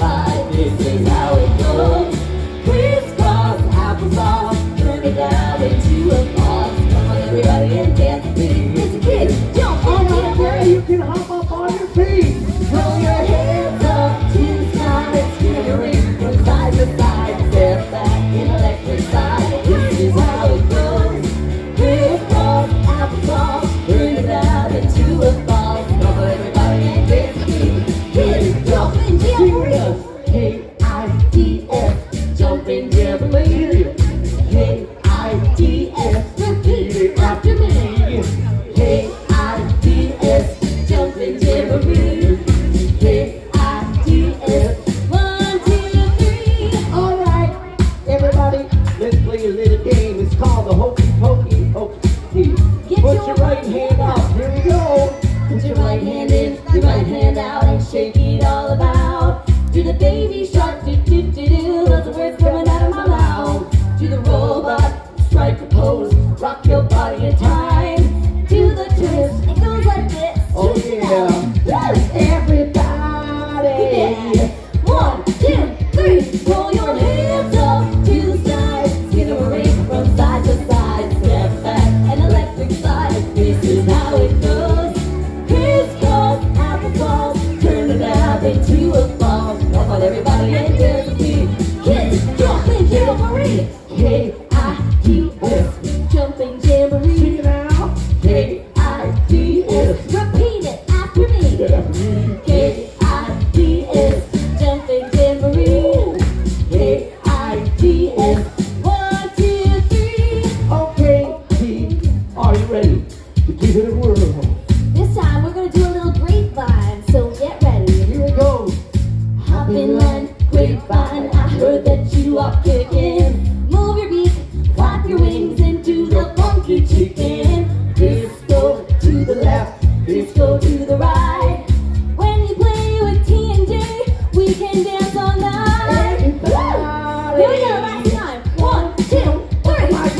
This is how it goes. Crisscross turn it down into a. Come on, everybody, and dance. Kid. Jump on oh, yeah, you can hop up on your feet. Your hands up to sky. Side to side. Step back in electric. This is how it goes. Crisscross turn it down into a. let's play a little game. It's called the Hokey Pokey Hokey. Get Put your your right hand out. Here we go. Put your right hand in, your right hand out, and shake it all about. Do the baby shark, do do do do. Lots of words coming out of my mouth. Do the robot, strike a pose, rock your body in time. Gonna do a little grapevine, so get ready. Here we go. Hop in line, grapevine. I heard that you are kicking. Move your beak, flap your wings into the funky chicken. Disco to the left, disco to the right. When you play with T & J, we can dance all night. Here we go, last time. One, two, three. Oh